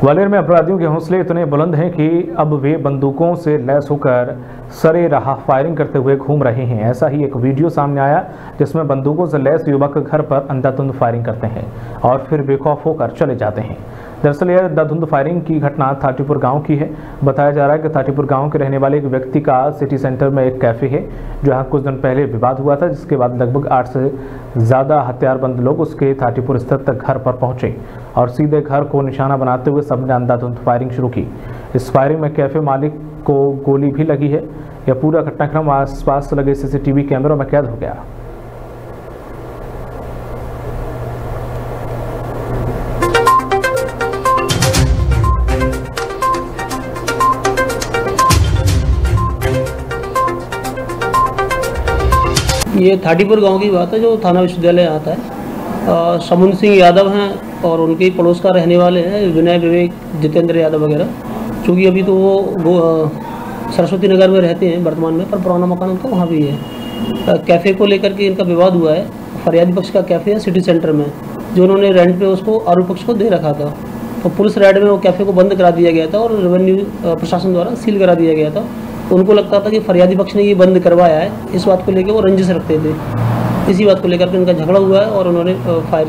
ग्वालियर में अपराधियों के हौसले इतने बुलंद हैं कि अब वे बंदूकों से लैस होकर सरे रहा फायरिंग करते हुए घूम रहे हैं। ऐसा ही एक वीडियो सामने आया, जिसमें बंदूकों से लैस युवक घर पर अंधाधुंध फायरिंग करते हैं और फिर बेखौफ होकर चले जाते हैं। दरअसल यह अंधाधुंध फायरिंग की घटना थाटीपुर गाँव की है। बताया जा रहा है कि थाटीपुर गाँव के रहने वाले एक व्यक्ति का सिटी सेंटर में एक कैफ़े है, जहाँ कुछ दिन पहले विवाद हुआ था, जिसके बाद लगभग आठ से ज़्यादा हथियारबंद लोग उसके थाटीपुर स्थित घर पर पहुँचे और सीधे घर को निशाना बनाते हुए सबने अंधाधुंध फायरिंग शुरू की। इस फायरिंग में कैफ़े मालिक को गोली भी लगी है। यह पूरा घटनाक्रम आसपास लगे सीसीटीवी कैमरों में कैद हो गया। ये थाटीपुर गाँव की बात है, जो थाना विश्वविद्यालय आता है। समुन सिंह यादव हैं और उनके पड़ोस का रहने वाले हैं, विनय विवेक, जितेंद्र यादव वगैरह। चूँकि अभी तो वो सरस्वती नगर में रहते हैं वर्तमान में, पर पुराना मकान उनका वहाँ भी है। कैफ़े को लेकर के इनका विवाद हुआ है। फरियादी पक्ष का कैफ़े है सिटी सेंटर में, जो उन्होंने रेंट पे उसको आरोप पक्ष को दे रखा था। तो पुलिस रेड में वो कैफ़े को बंद करा दिया गया था और रेवेन्यू प्रशासन द्वारा सील करा दिया गया था। उनको लगता था कि फरियादी पक्ष ने ये बंद करवाया है, इस बात को लेकर वो रंजिश रखते थे। इसी बात को लेकर के उनका झगड़ा हुआ है और उन्होंने फायर